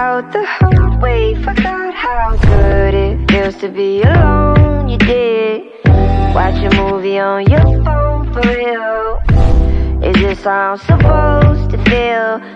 out the hard way. Forgot how good it feels to be alone. You did. Watch a movie on your phone for real. Is this how I'm supposed to feel?